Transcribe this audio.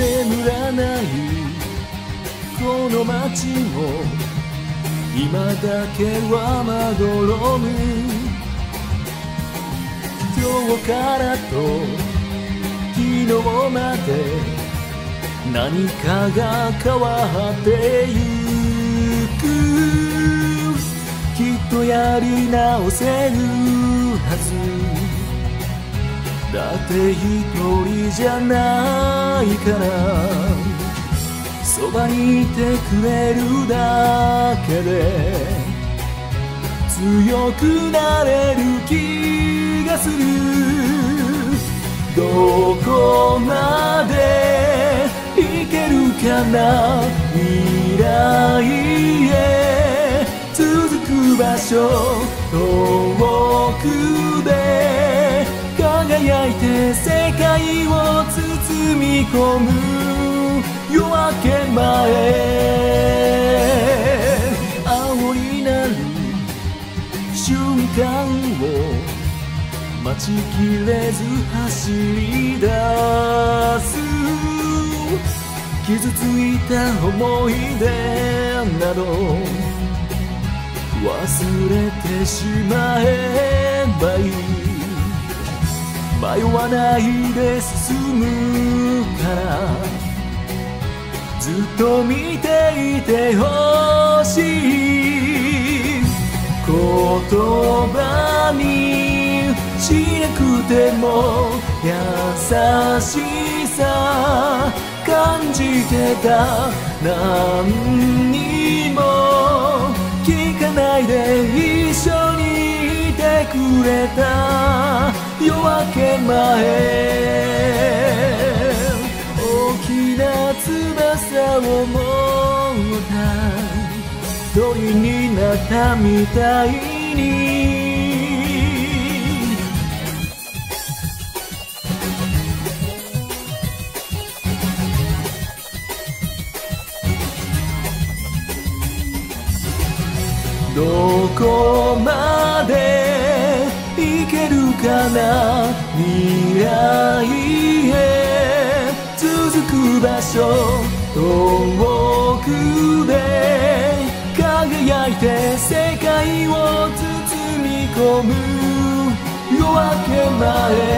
眠らないこの街も今だけはまどろむ今日からと昨日まで何かが変わってゆく。きっとやり直せるはず。だって一人じゃないからそばにいてくれるだけで強くなれる気がする。どこまで行けるかな未来へ。続く場所遠くで。輝いて世界を包み込む夜明け前青になる瞬間を待ちきれず走り出す傷ついた思い出など。忘れてしまえばいい。迷わないで進むからずっと見ていてほしい言葉にしなくても優しさ感じてた。何にも聞かないで一緒にいてくれた。け前大きな翼を持った鳥になったみたいにどこまで行けるかな？未来へ続く場所遠くで輝いて世界を包み込む夜明け前